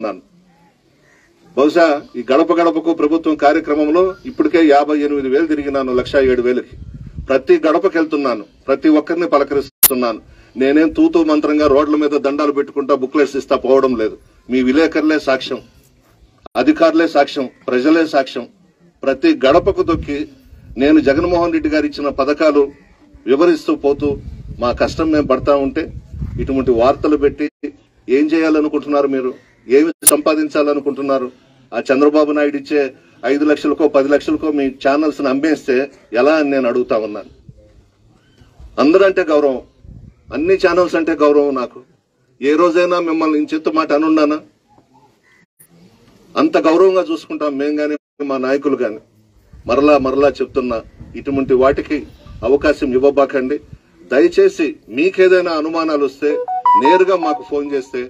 ఉన్నాను బహుశా ఈ గడప గడపకు ప్రభుత్వం కార్యక్రమంలో ఇప్పటికే యాభై ఎనిమిది వేలు తిరిగినాను లక్ష ఏడు వేలకి. ప్రతి గడపకి వెళ్తున్నాను ప్రతి ఒక్కరిని పలకరిస్తున్నాను. నేనేం తూతూ మంత్రంగా రోడ్ల మీద దండాలు పెట్టుకుంటా బుక్లెట్స్ ఇస్తా పోవడం లేదు. మీ విలేకరులే సాక్ష్యం అధికారులే సాక్ష్యం ప్రజలే సాక్ష్యం. ప్రతి గడపకు తొక్కి నేను జగన్మోహన్ రెడ్డి గారు ఇచ్చిన పథకాలు వివరిస్తూ పోతూ మా కష్టం మేము పడతా ఉంటే ఇటువంటి వార్తలు పెట్టి ఏం చేయాలనుకుంటున్నారు మీరు? ఏమి సంపాదించాలనుకుంటున్నారు? ఆ చంద్రబాబు నాయుడు ఇచ్చే ఐదు లక్షలకో పది లక్షలకో మీ ఛానల్స్ అమ్మేస్తే ఎలా అని నేను అడుగుతా ఉన్నాను అందరంటే గౌరవం. అన్ని ఛానల్స్ అంటే గౌరవం నాకు. ఏ రోజైనా మిమ్మల్ని ఇంచెత్త మాట అనున్నానా? అంత గౌరవంగా చూసుకుంటాం మేము కానీ మా నాయకులు కానీ మరలా మరలా చెప్తున్నా ఇటువంటి వాటికి అవకాశం ఇవ్వబాకండి. దయచేసి మీకేదైనా అనుమానాలు వస్తే నేరుగా మాకు ఫోన్ చేస్తే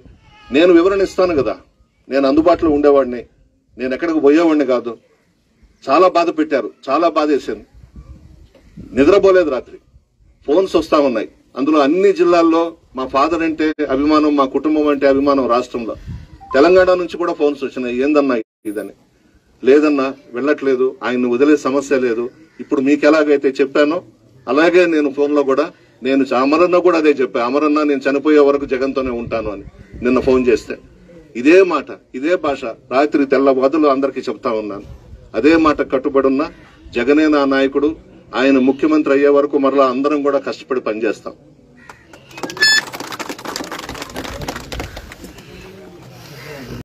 నేను వివరణ ఇస్తాను కదా. నేను అందుబాటులో ఉండేవాడిని. నేను ఎక్కడికి పోయేవాడిని కాదు. చాలా బాధ పెట్టారు. చాలా బాధ వేసాను నిద్రపోలేదు రాత్రి. ఫోన్స్ వస్తా ఉన్నాయి. అందులో అన్ని జిల్లాల్లో మా ఫాదర్ అంటే అభిమానం మా కుటుంబం అంటే అభిమానం రాష్ట్రంలో. తెలంగాణ నుంచి కూడా ఫోన్స్ వచ్చినాయి. ఏందన్నా ఇదని. లేదన్నా వెళ్ళట్లేదు. ఆయన్ని వదిలే సమస్య లేదు. ఇప్పుడు మీకు ఎలాగైతే చెప్పానో అలాగే నేను ఫోన్లో కూడా నేను అమరన్న కూడా అదే చెప్పా. అమరన్న నేను చనిపోయే వరకు జగన్తోనే ఉంటాను అని నిన్న ఫోన్ చేస్తే. ఇదే మాట ఇదే భాష రాత్రి తెల్ల తెల్లవాదులు అందరికీ చెప్తా ఉన్నాను. అదే మాట కట్టుబడి ఉన్న జగనే నా నాయకుడు ఆయన ముఖ్యమంత్రి అయ్యే వరకు మరలా అందరం కూడా కష్టపడి పనిచేస్తాం.